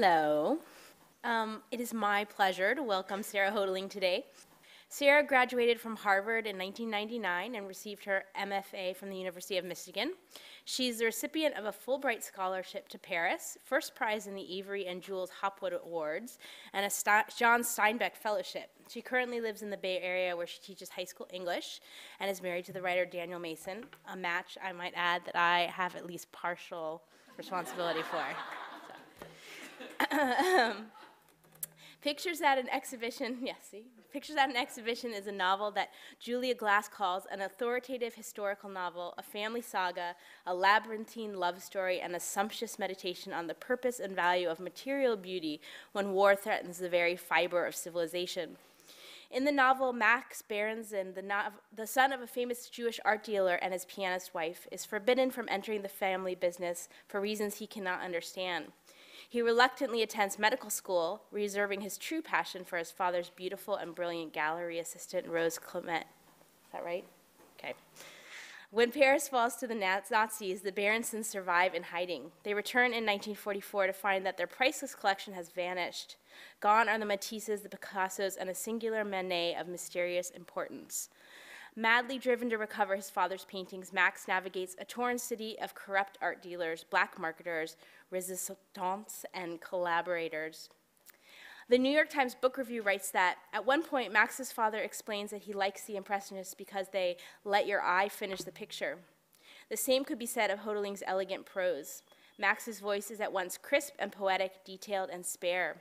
Hello. Um, it is my pleasure to welcome Sara Houghteling today. Sarah graduated from Harvard in 1999 and received her MFA from the University of Michigan. She's the recipient of a Fulbright Scholarship to Paris, first prize in the Avery and Jules Hopwood Awards, and a St- John Steinbeck Fellowship. She currently lives in the Bay Area where she teaches high school English and is married to the writer Daniel Mason, a match I might add that I have at least partial responsibility for. Pictures at an Exhibition, yes, see? Pictures at an Exhibition is a novel that Julia Glass calls an authoritative historical novel, a family saga, a labyrinthine love story, and a sumptuous meditation on the purpose and value of material beauty when war threatens the very fiber of civilization. In the novel, Max Berenson, the, the son of a famous Jewish art dealer and his pianist wife, is forbidden from entering the family business for reasons he cannot understand. He reluctantly attends medical school, reserving his true passion for his father's beautiful and brilliant gallery assistant, Rose Clement. Is that right? Okay. When Paris falls to the Nazis, the Berensons survive in hiding. They return in 1944 to find that their priceless collection has vanished. Gone are the Matisses, the Picassos, and a singular Manet of mysterious importance. Madly driven to recover his father's paintings, Max navigates a torn city of corrupt art dealers, black marketers, resistants, and collaborators. The New York Times Book Review writes that at one point, Max's father explains that he likes the Impressionists because they let your eye finish the picture. The same could be said of Houghteling's elegant prose. Max's voice is at once crisp and poetic, detailed and spare.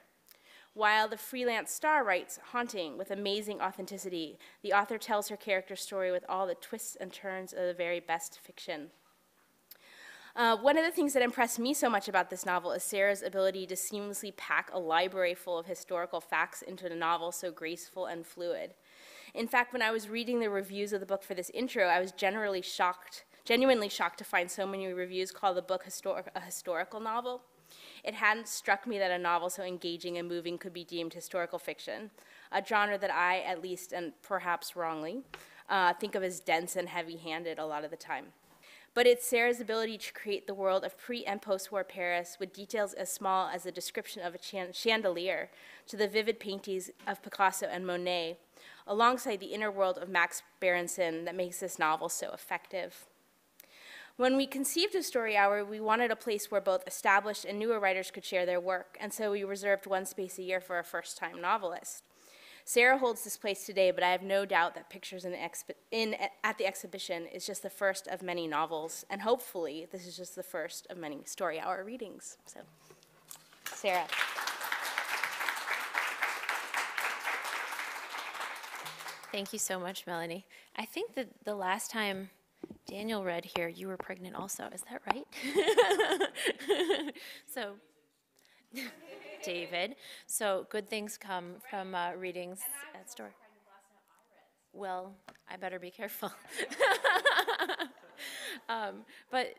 While the Free Lance-Star writes haunting with amazing authenticity, the author tells her character's story with all the twists and turns of the very best fiction. Uh, one of the things that impressed me so much about this novel is Sara's ability to seamlessly pack a library full of historical facts into a novel so graceful and fluid. In fact, when I was reading the reviews of the book for this intro, I was generally shocked, genuinely shocked to find so many reviews call the book histor- a historical novel. It hadn't struck me that a novel so engaging and moving could be deemed historical fiction, a genre that I, at least, and perhaps wrongly, uh, think of as dense and heavy handed a lot of the time. But it's Sara's ability to create the world of pre and post war Paris with details as small as the description of a chan- chandelier to the vivid paintings of Picasso and Monet, alongside the inner world of Max Berenson, that makes this novel so effective. When we conceived of Story Hour, we wanted a place where both established and newer writers could share their work, and so we reserved one space a year for a first time novelist. Sara holds this place today, but I have no doubt that Pictures in, in, at the exhibition is just the first of many novels, and hopefully, this is just the first of many Story Hour readings. So, Sara. Thank you so much, Melanie. I think that the last time Daniel read here, you were pregnant also. Is that right? so, David. So, good things come from uh, readings at store. Well, I better be careful. um, but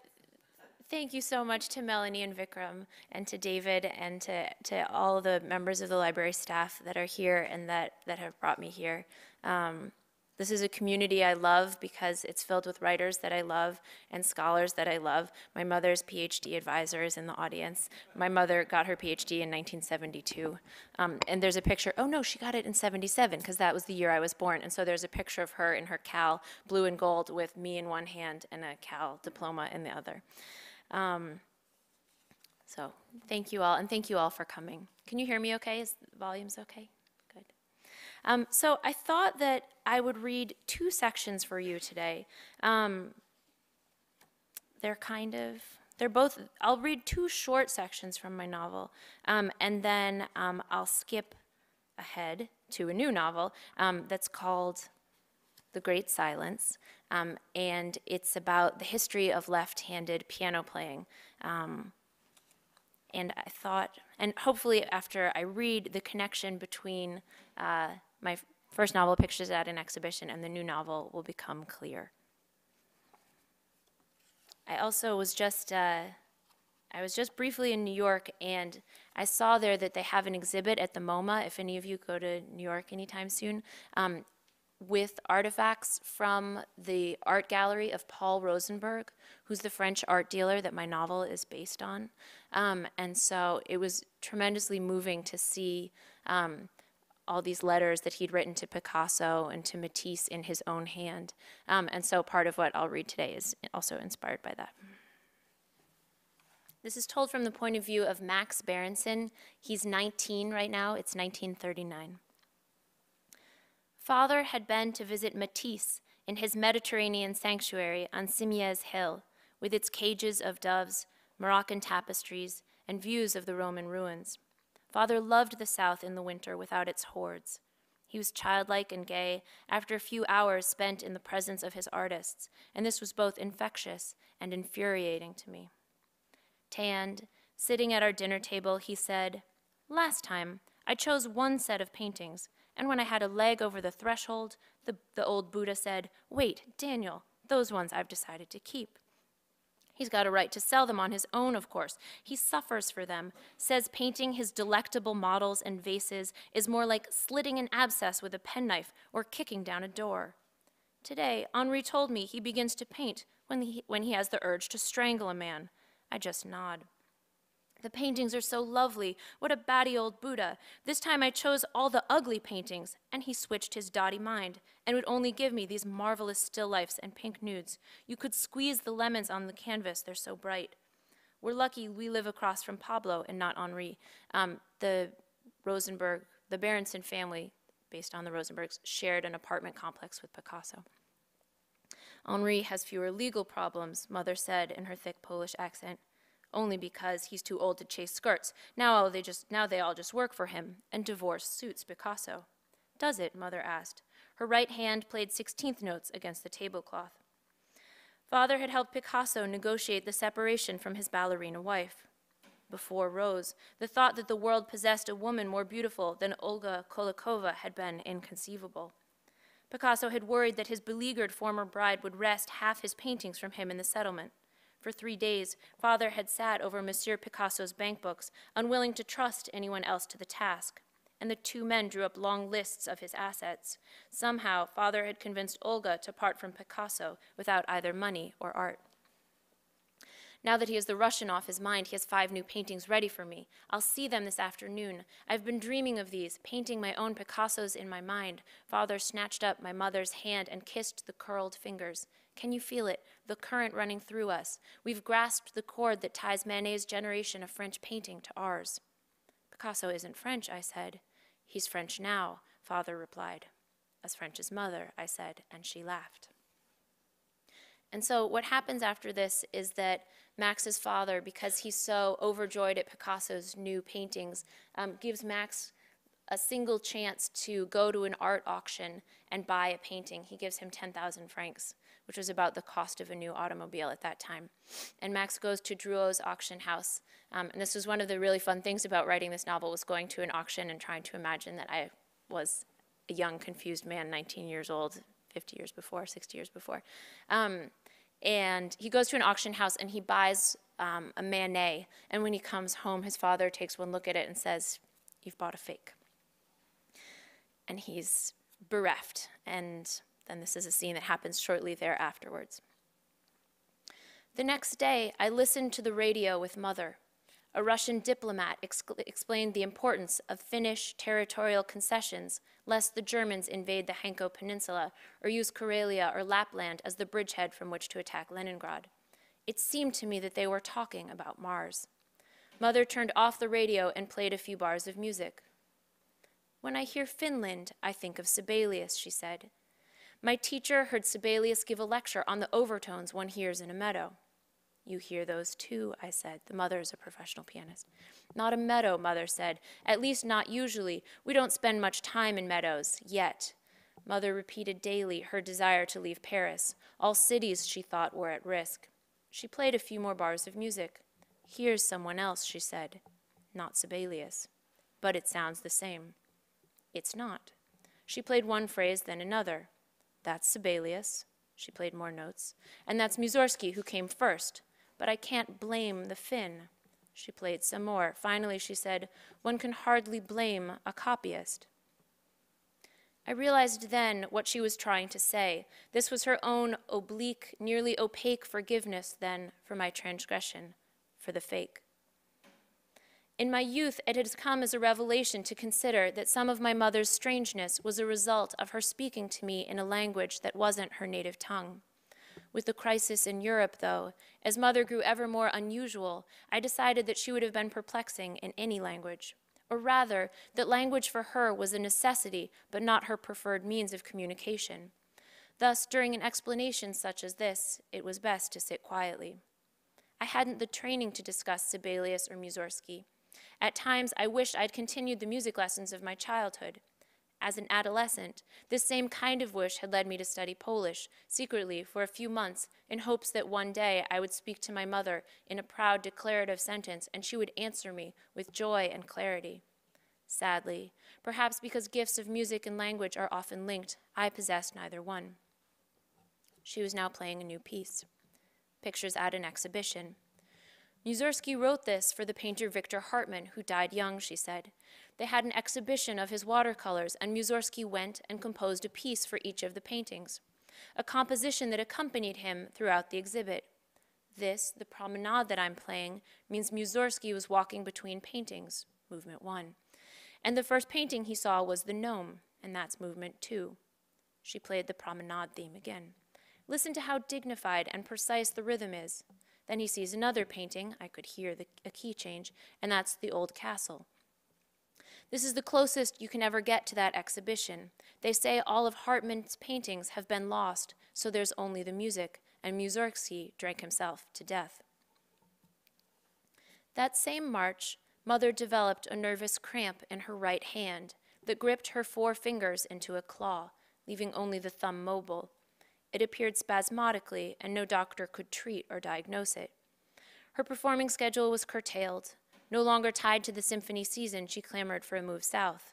thank you so much to Melanie and Vikram and to David and to, to all the members of the library staff that are here and that, that have brought me here. Um, this is a community I love because it's filled with writers that I love and scholars that I love. My mother's PhD advisor is in the audience. My mother got her PhD in 1972. Um, and there's a picture, oh no, she got it in 77 because that was the year I was born. And so there's a picture of her in her Cal blue and gold with me in one hand and a Cal diploma in the other. Um, so thank you all, and thank you all for coming. Can you hear me okay? Is the volume's okay? Um, so I thought that I would read two sections for you today. Um, they're kind of, they're both, I'll read two short sections from my novel, um, and then um, I'll skip ahead to a new novel um, that's called The Great Silence, um, and it's about the history of left handed piano playing. And I thought, and hopefully after I read the connection between uh, my first novel, Pictures at an Exhibition, and the new novel will become clear. I also was just, uh, I was just briefly in New York, and I saw there that they have an exhibit at the MoMA. If any of you go to New York anytime soon, um, with artifacts from the art gallery of Paul Rosenberg, who's the French art dealer that my novel is based on. Um, and so it was tremendously moving to see um, all these letters that he'd written to Picasso and to Matisse in his own hand. Um, and so part of what I'll read today is also inspired by that. This is told from the point of view of Max Berenson. He's 19 right now, it's 1939. Father had been to visit Matisse in his Mediterranean sanctuary on Cimiez Hill, with its cages of doves, Moroccan tapestries, and views of the Roman ruins. Father loved the South in the winter without its hordes. He was childlike and gay after a few hours spent in the presence of his artists, and this was both infectious and infuriating to me. Tanned, sitting at our dinner table, he said, Last time, I chose one set of paintings, and when I had a leg over the threshold, the, the old Buddha said, Wait, Daniel, those ones I've decided to keep. He's got a right to sell them on his own, of course. He suffers for them, says painting his delectable models and vases is more like slitting an abscess with a penknife or kicking down a door. Today, Henri told me he begins to paint when he, when he has the urge to strangle a man. I just nod. The paintings are so lovely. What a batty old Buddha. This time I chose all the ugly paintings, and he switched his dotty mind and would only give me these marvelous still lifes and pink nudes. You could squeeze the lemons on the canvas, they're so bright. We're lucky we live across from Pablo and not Henri. Um, the Rosenberg, the Berenson family, based on the Rosenbergs, shared an apartment complex with Picasso. Henri has fewer legal problems, Mother said in her thick Polish accent only because he's too old to chase skirts. Now they just now they all just work for him, and divorce suits Picasso. Does it? Mother asked. Her right hand played sixteenth notes against the tablecloth. Father had helped Picasso negotiate the separation from his ballerina wife. Before Rose, the thought that the world possessed a woman more beautiful than Olga Khokhlova had been inconceivable. Picasso had worried that his beleaguered former bride would wrest half his paintings from him in the settlement. For three days, father had sat over Monsieur Picasso's bank books, unwilling to trust anyone else to the task. And the two men drew up long lists of his assets. Somehow, father had convinced Olga to part from Picasso without either money or art. Now that he has the Russian off his mind, he has five new paintings ready for me. I'll see them this afternoon. I've been dreaming of these, painting my own Picassos in my mind. Father snatched up my mother's hand and kissed the curled fingers. Can you feel it? The current running through us. We've grasped the cord that ties Manet's generation of French painting to ours. Picasso isn't French, I said. He's French now, father replied. As French as mother, I said, and she laughed. And so, what happens after this is that Max's father, because he's so overjoyed at Picasso's new paintings, um, gives Max a single chance to go to an art auction and buy a painting. He gives him 10,000 francs which was about the cost of a new automobile at that time. And Max goes to Drouot's auction house. Um, and this was one of the really fun things about writing this novel was going to an auction and trying to imagine that I was a young, confused man, 19 years old, 50 years before, 60 years before. Um, and he goes to an auction house and he buys um, a Manet. And when he comes home, his father takes one look at it and says, You've bought a fake. And he's bereft. And and this is a scene that happens shortly there afterwards. The next day, I listened to the radio with mother. A Russian diplomat explained the importance of Finnish territorial concessions lest the Germans invade the Hanko Peninsula or use Karelia or Lapland as the bridgehead from which to attack Leningrad. It seemed to me that they were talking about Mars. Mother turned off the radio and played a few bars of music. When I hear Finland, I think of Sibelius, she said. My teacher heard Sibelius give a lecture on the overtones one hears in a meadow. You hear those too, I said. The mother is a professional pianist. Not a meadow, mother said. At least not usually. We don't spend much time in meadows, yet. Mother repeated daily her desire to leave Paris. All cities, she thought, were at risk. She played a few more bars of music. Here's someone else, she said. Not Sibelius. But it sounds the same. It's not. She played one phrase, then another. That's Sibelius. She played more notes. And that's Mussorgsky, who came first. But I can't blame the Finn. She played some more. Finally, she said, One can hardly blame a copyist. I realized then what she was trying to say. This was her own oblique, nearly opaque forgiveness, then, for my transgression, for the fake. In my youth, it had come as a revelation to consider that some of my mother's strangeness was a result of her speaking to me in a language that wasn't her native tongue. With the crisis in Europe, though, as mother grew ever more unusual, I decided that she would have been perplexing in any language. Or rather, that language for her was a necessity, but not her preferred means of communication. Thus, during an explanation such as this, it was best to sit quietly. I hadn't the training to discuss Sibelius or Mussorgsky. At times, I wished I'd continued the music lessons of my childhood. As an adolescent, this same kind of wish had led me to study Polish, secretly, for a few months, in hopes that one day I would speak to my mother in a proud declarative sentence and she would answer me with joy and clarity. Sadly, perhaps because gifts of music and language are often linked, I possessed neither one. She was now playing a new piece. Pictures at an exhibition. Mussorgsky wrote this for the painter Victor Hartmann, who died young, she said. They had an exhibition of his watercolors, and Mussorgsky went and composed a piece for each of the paintings, a composition that accompanied him throughout the exhibit. This, the promenade that I'm playing, means Mussorgsky was walking between paintings, movement one. And the first painting he saw was the gnome, and that's movement two. She played the promenade theme again. Listen to how dignified and precise the rhythm is. Then he sees another painting, I could hear the, a key change, and that's the old castle. This is the closest you can ever get to that exhibition. They say all of Hartmann's paintings have been lost, so there's only the music, and Mussorgsky drank himself to death. That same March, Mother developed a nervous cramp in her right hand that gripped her four fingers into a claw, leaving only the thumb mobile. It appeared spasmodically, and no doctor could treat or diagnose it. Her performing schedule was curtailed. No longer tied to the symphony season, she clamored for a move south.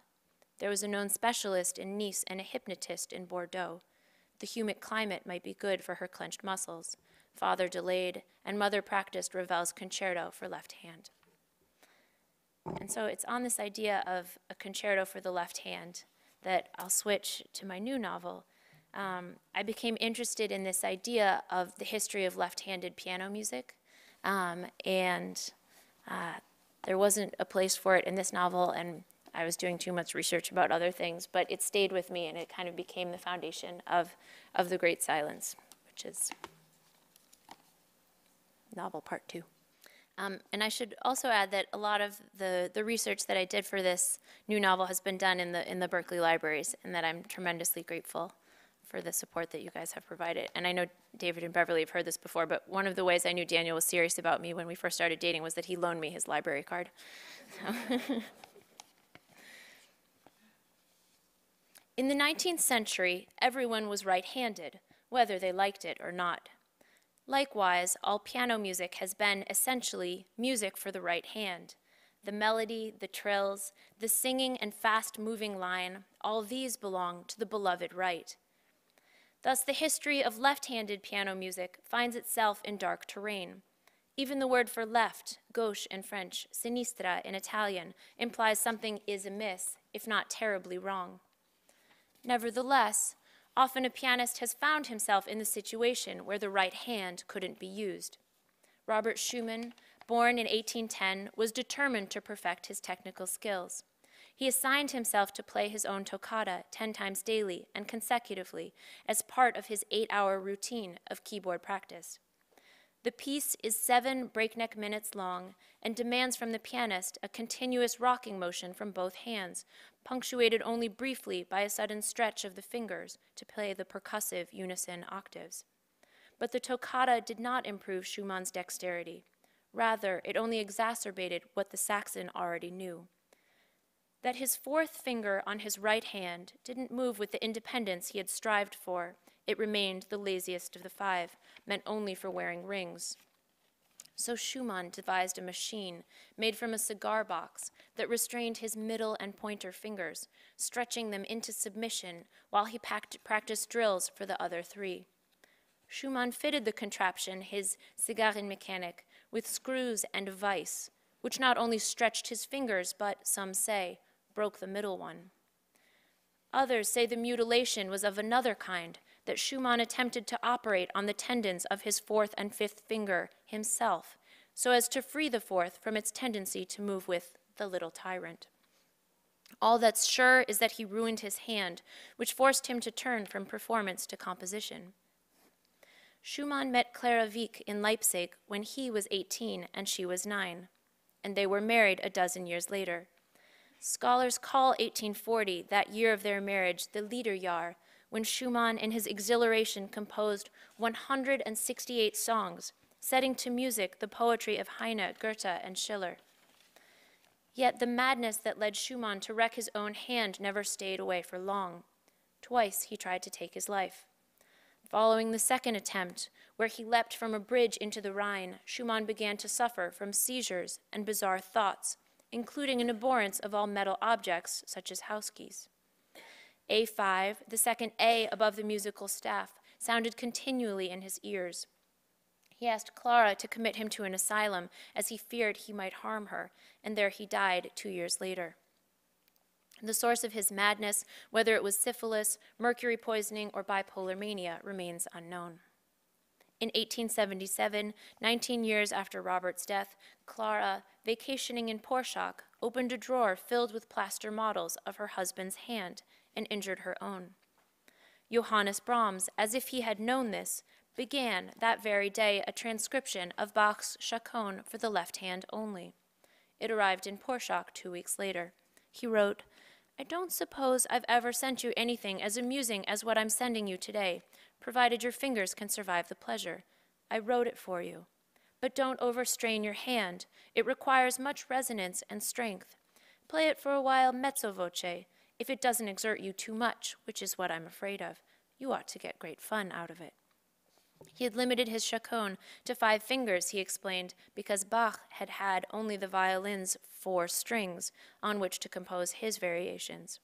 There was a known specialist in Nice and a hypnotist in Bordeaux. The humid climate might be good for her clenched muscles. Father delayed, and mother practiced Ravel's concerto for left hand. And so it's on this idea of a concerto for the left hand that I'll switch to my new novel, um, I became interested in this idea of the history of left-handed piano music, um, and uh, there wasn't a place for it in this novel, and I was doing too much research about other things, but it stayed with me, and it kind of became the foundation of, of The Great Silence, which is novel part two. Um, and I should also add that a lot of the, the research that I did for this new novel has been done in the, in the Berkeley libraries, and that I'm tremendously grateful for the support that you guys have provided. And I know David and Beverly have heard this before, but one of the ways I knew Daniel was serious about me when we first started dating was that he loaned me his library card. In the 19th century, everyone was right handed, whether they liked it or not. Likewise, all piano music has been essentially music for the right hand. The melody, the trills, the singing and fast moving line, all these belong to the beloved right. Thus, the history of left handed piano music finds itself in dark terrain. Even the word for left, gauche in French, sinistra in Italian, implies something is amiss, if not terribly wrong. Nevertheless, often a pianist has found himself in the situation where the right hand couldn't be used. Robert Schumann, born in 1810, was determined to perfect his technical skills. He assigned himself to play his own toccata 10 times daily and consecutively as part of his eight hour routine of keyboard practice. The piece is seven breakneck minutes long and demands from the pianist a continuous rocking motion from both hands, punctuated only briefly by a sudden stretch of the fingers to play the percussive unison octaves. But the toccata did not improve Schumann's dexterity. Rather, it only exacerbated what the Saxon already knew that his fourth finger on his right hand didn't move with the independence he had strived for. It remained the laziest of the five, meant only for wearing rings. So Schumann devised a machine made from a cigar box that restrained his middle and pointer fingers, stretching them into submission while he packed, practiced drills for the other three. Schumann fitted the contraption, his cigarin mechanic, with screws and a vise, which not only stretched his fingers, but, some say, broke the middle one. Others say the mutilation was of another kind, that Schumann attempted to operate on the tendons of his fourth and fifth finger himself, so as to free the fourth from its tendency to move with the little tyrant. All that's sure is that he ruined his hand, which forced him to turn from performance to composition. Schumann met Clara Wieck in Leipzig when he was 18 and she was 9, and they were married a dozen years later. Scholars call 1840, that year of their marriage, the Liederjahr, when Schumann, in his exhilaration, composed 168 songs, setting to music the poetry of Heine, Goethe, and Schiller. Yet the madness that led Schumann to wreck his own hand never stayed away for long. Twice he tried to take his life. Following the second attempt, where he leapt from a bridge into the Rhine, Schumann began to suffer from seizures and bizarre thoughts, including an abhorrence of all metal objects, such as house keys. A5, the second A above the musical staff, sounded continually in his ears. He asked Clara to commit him to an asylum, as he feared he might harm her, and there he died two years later. The source of his madness, whether it was syphilis, mercury poisoning, or bipolar mania, remains unknown. In 1877, 19 years after Robert's death, Clara, vacationing in Pörtschach, opened a drawer filled with plaster models of her husband's hand and injured her own. Johannes Brahms, as if he had known this, began that very day a transcription of Bach's Chaconne for the left hand only. It arrived in Pörtschach two weeks later. He wrote, I don't suppose I've ever sent you anything as amusing as what I'm sending you today, provided your fingers can survive the pleasure. I wrote it for you. But don't overstrain your hand. It requires much resonance and strength. Play it for a while mezzo voce. If it doesn't exert you too much, which is what I'm afraid of, you ought to get great fun out of it. He had limited his chaconne to five fingers, he explained, because Bach had had only the violin's four strings on which to compose his variations.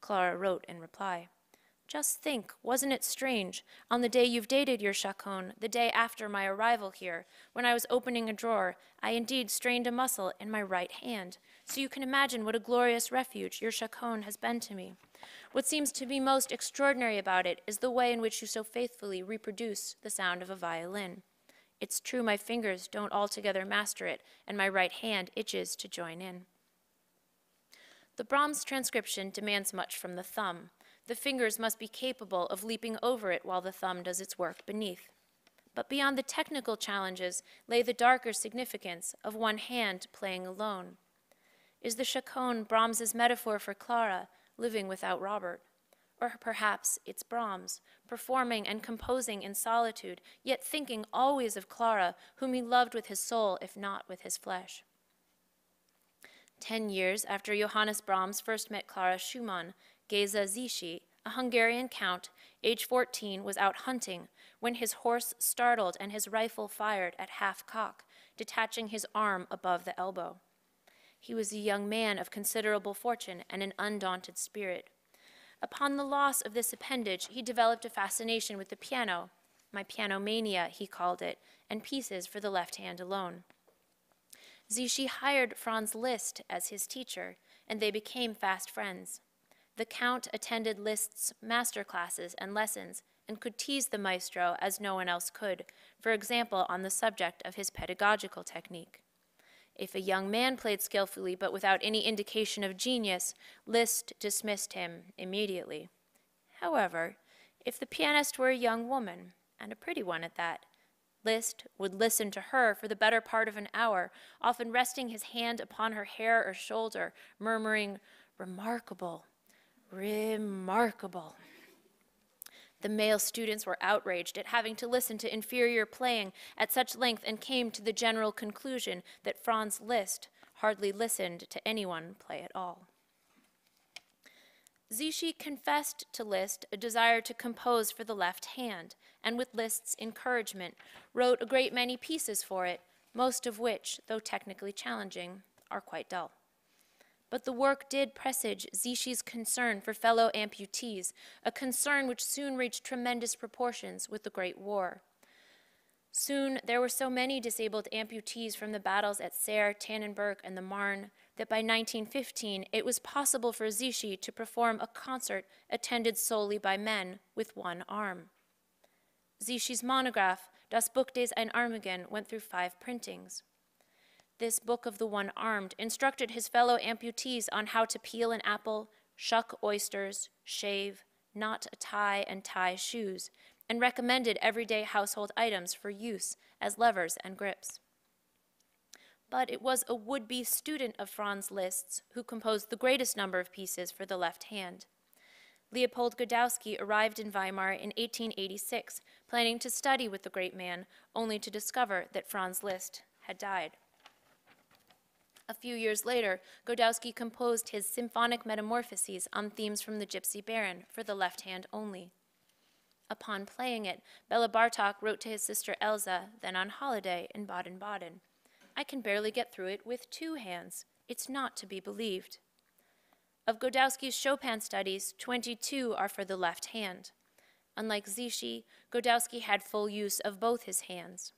Clara wrote in reply. Just think, wasn't it strange, on the day you've dated your chaconne, the day after my arrival here, when I was opening a drawer, I indeed strained a muscle in my right hand. So you can imagine what a glorious refuge your chaconne has been to me. What seems to be most extraordinary about it is the way in which you so faithfully reproduce the sound of a violin. It's true my fingers don't altogether master it, and my right hand itches to join in. The Brahms transcription demands much from the thumb. The fingers must be capable of leaping over it while the thumb does its work beneath. But beyond the technical challenges lay the darker significance of one hand playing alone. Is the chaconne Brahms's metaphor for Clara, living without Robert. Or perhaps it's Brahms, performing and composing in solitude, yet thinking always of Clara, whom he loved with his soul, if not with his flesh. Ten years after Johannes Brahms first met Clara Schumann, Geza Zichy, a Hungarian count, age 14, was out hunting when his horse startled and his rifle fired at half cock, detaching his arm above the elbow. He was a young man of considerable fortune and an undaunted spirit. Upon the loss of this appendage, he developed a fascination with the piano, my piano mania, he called it, and pieces for the left hand alone. Zichy hired Franz Liszt as his teacher, and they became fast friends. The Count attended Liszt's master classes and lessons and could tease the maestro as no one else could, for example, on the subject of his pedagogical technique. If a young man played skillfully but without any indication of genius, Liszt dismissed him immediately. However, if the pianist were a young woman, and a pretty one at that, Liszt would listen to her for the better part of an hour, often resting his hand upon her hair or shoulder, murmuring, Remarkable, remarkable. The male students were outraged at having to listen to inferior playing at such length and came to the general conclusion that Franz Liszt hardly listened to anyone play at all. Zichy confessed to Liszt a desire to compose for the left hand, and with Liszt's encouragement, wrote a great many pieces for it, most of which, though technically challenging, are quite dull. But the work did presage Zichy's concern for fellow amputees, a concern which soon reached tremendous proportions with the Great War. Soon, there were so many disabled amputees from the battles at Serre, Tannenberg, and the Marne that by 1915 it was possible for Zichy to perform a concert attended solely by men with one arm. Zichy's monograph, Das Buch des Einarmigen, went through five printings. This Book of the One Armed instructed his fellow amputees on how to peel an apple, shuck oysters, shave, knot a tie, and tie shoes, and recommended everyday household items for use as levers and grips. But it was a would be student of Franz Liszt's who composed the greatest number of pieces for the left hand. Leopold Godowsky arrived in Weimar in 1886, planning to study with the great man, only to discover that Franz Liszt had died. A few years later, Godowsky composed his Symphonic Metamorphoses on themes from the Gypsy Baron for the left hand only. Upon playing it, Bela Bartok wrote to his sister Elsa, then on holiday in Baden Baden I can barely get through it with two hands. It's not to be believed. Of Godowsky's Chopin studies, 22 are for the left hand. Unlike Zichy, Godowsky had full use of both his hands.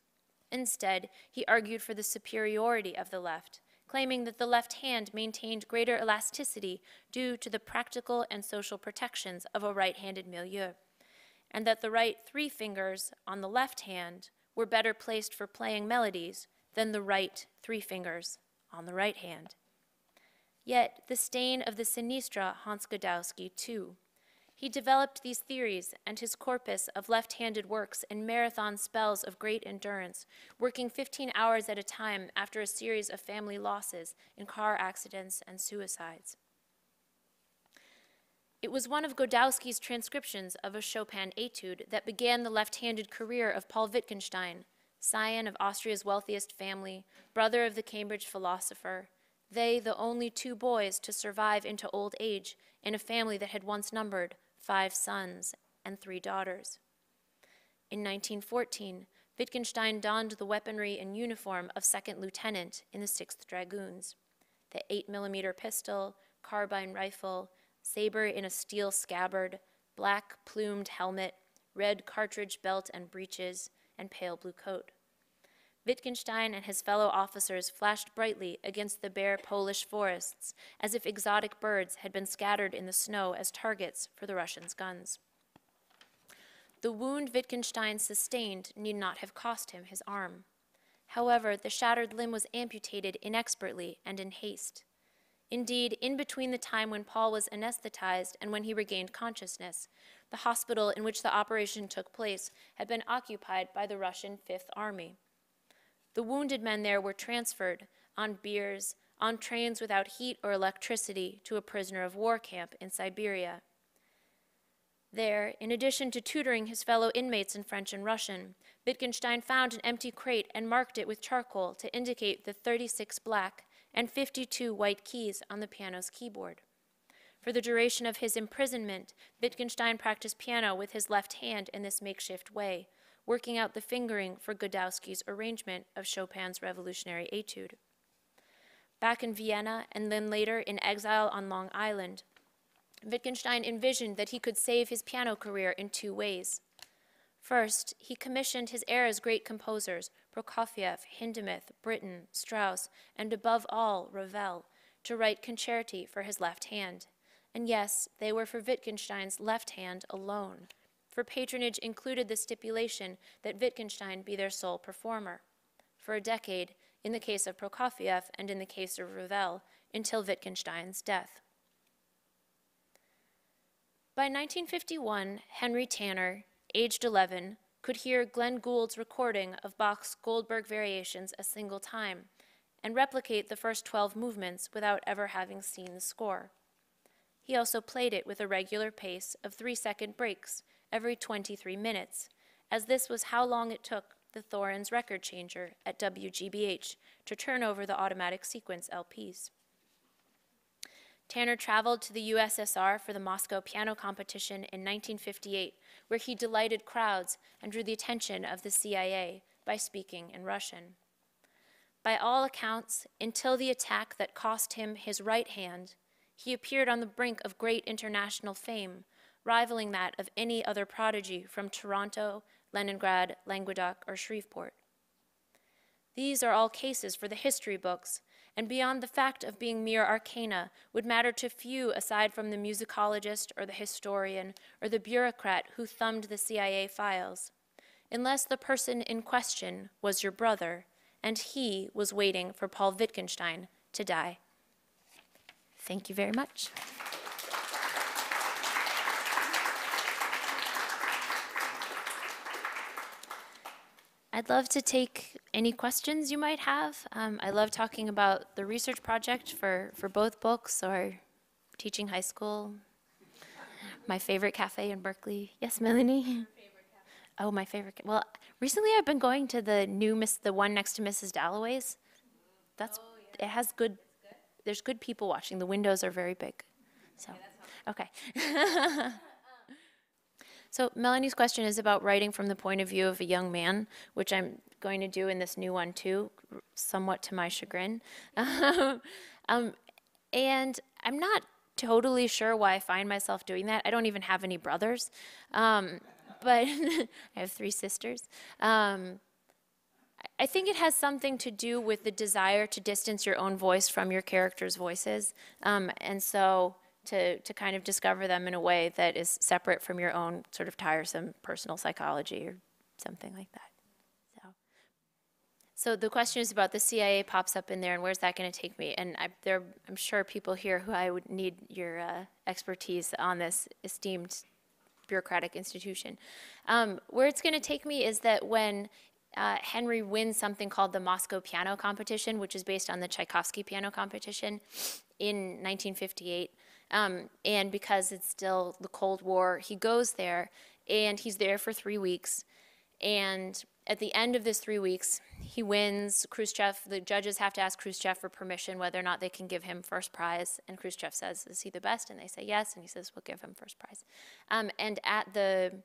Instead, he argued for the superiority of the left, claiming that the left hand maintained greater elasticity due to the practical and social protections of a right handed milieu, and that the right three fingers on the left hand were better placed for playing melodies than the right three fingers on the right hand. Yet the stain of the sinistra haunts Godowsky too. He developed these theories and his corpus of left handed works in marathon spells of great endurance, working 15 hours at a time after a series of family losses in car accidents and suicides. It was one of Godowsky's transcriptions of a Chopin etude that began the left handed career of Paul Wittgenstein, scion of Austria's wealthiest family, brother of the Cambridge philosopher, they the only two boys to survive into old age in a family that had once numbered five sons and three daughters. In 1914, Wittgenstein donned the weaponry and uniform of second lieutenant in the 6th Dragoons. The 8 millimeter pistol, carbine rifle, saber in a steel scabbard, black plumed helmet, red cartridge belt and breeches, and pale blue coat. Wittgenstein and his fellow officers flashed brightly against the bare Polish forests, as if exotic birds had been scattered in the snow as targets for the Russians' guns. The wound Wittgenstein sustained need not have cost him his arm. However, the shattered limb was amputated inexpertly and in haste. Indeed, in between the time when Paul was anesthetized and when he regained consciousness, the hospital in which the operation took place had been occupied by the Russian Fifth Army. The wounded men there were transferred on biers, on trains without heat or electricity, to a prisoner of war camp in Siberia. There, in addition to tutoring his fellow inmates in French and Russian, Wittgenstein found an empty crate and marked it with charcoal to indicate the 36 black and 52 white keys on the piano's keyboard. For the duration of his imprisonment, Wittgenstein practiced piano with his left hand in this makeshift way, working out the fingering for Godowsky's arrangement of Chopin's Revolutionary Etude. Back in Vienna and then later in exile on Long Island, Wittgenstein envisioned that he could save his piano career in two ways. First, he commissioned his era's great composers, Prokofiev, Hindemith, Britten, Strauss, and above all, Ravel, to write concerti for his left hand. And yes, they were for Wittgenstein's left hand alone for patronage included the stipulation that Wittgenstein be their sole performer. For a decade, in the case of Prokofiev and in the case of Ravel, until Wittgenstein's death. By 1951, Henry Tanner, aged 11, could hear Glenn Gould's recording of Bach's Goldberg Variations a single time and replicate the first 12 movements without ever having seen the score. He also played it with a regular pace of three second breaks every 23 minutes, as this was how long it took the Thorens record changer at WGBH to turn over the automatic sequence LPs. Tanner traveled to the USSR for the Moscow Piano Competition in 1958, where he delighted crowds and drew the attention of the CIA by speaking in Russian. By all accounts, until the attack that cost him his right hand, he appeared on the brink of great international fame, rivaling that of any other prodigy from Toronto, Leningrad, Languedoc, or Shreveport. These are all cases for the history books, and beyond the fact of being mere arcana, would matter to few aside from the musicologist or the historian or the bureaucrat who thumbed the CIA files, unless the person in question was your brother, and he was waiting for Paul Wittgenstein to die. Thank you very much. I'd love to take any questions you might have. Um, I love talking about the research project for, for both books or teaching high school. My favorite cafe in Berkeley. Yes, Melanie? Oh, my favorite. Well, recently I've been going to the new Miss, the one next to Mrs. Dalloway's. That's, it has good, there's good people watching. The windows are very big. So, okay. So Melanie's question is about writing from the point of view of a young man, which I'm going to do in this new one too, somewhat to my chagrin. um, and I'm not totally sure why I find myself doing that. I don't even have any brothers, um, but I have three sisters. Um, I think it has something to do with the desire to distance your own voice from your characters' voices. Um, and so to, to kind of discover them in a way that is separate from your own sort of tiresome personal psychology or something like that. So, the question is about the CIA pops up in there and where's that going to take me? And I, there, I'm sure people here who I would need your uh, expertise on this esteemed bureaucratic institution. Um, where it's going to take me is that when uh, Henry wins something called the Moscow Piano Competition, which is based on the Tchaikovsky Piano Competition in 1958. Um, and because it's still the Cold War, he goes there and he's there for three weeks. And at the end of this three weeks, he wins. Khrushchev, the judges have to ask Khrushchev for permission whether or not they can give him first prize. And Khrushchev says, Is he the best? And they say yes. And he says, We'll give him first prize. Um, and at the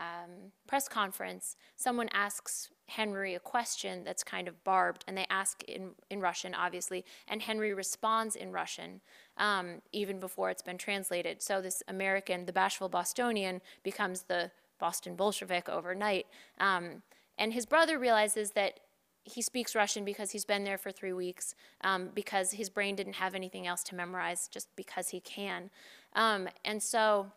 um, press conference, someone asks Henry a question that's kind of barbed, and they ask in, in Russian, obviously, and Henry responds in Russian um, even before it's been translated. So this American, the bashful Bostonian, becomes the Boston Bolshevik overnight. Um, and his brother realizes that he speaks Russian because he's been there for three weeks, um, because his brain didn't have anything else to memorize, just because he can. Um, and so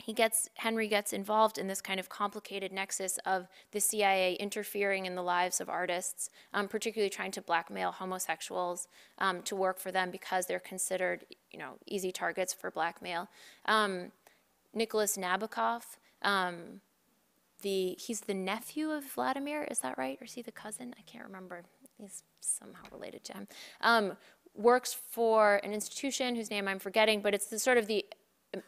he gets Henry gets involved in this kind of complicated nexus of the CIA interfering in the lives of artists, um, particularly trying to blackmail homosexuals um, to work for them because they're considered, you know, easy targets for blackmail. Um, Nicholas Nabokov, um, the he's the nephew of Vladimir, is that right, or is he the cousin? I can't remember. He's somehow related to him. Um, works for an institution whose name I'm forgetting, but it's the sort of the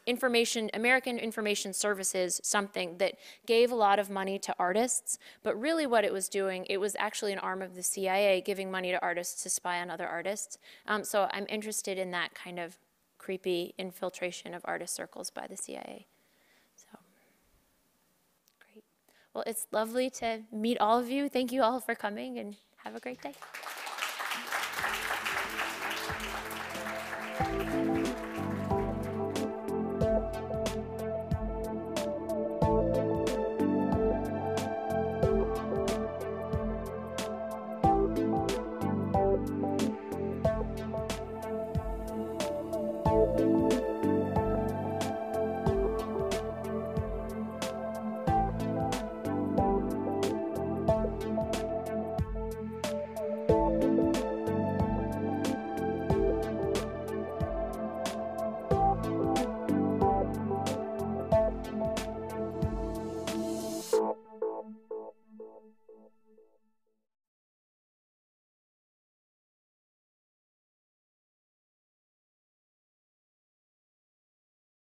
information, American Information Services, something that gave a lot of money to artists, but really what it was doing, it was actually an arm of the CIA giving money to artists to spy on other artists. Um, so I'm interested in that kind of creepy infiltration of artist circles by the CIA. So, great. Well, it's lovely to meet all of you. Thank you all for coming and have a great day.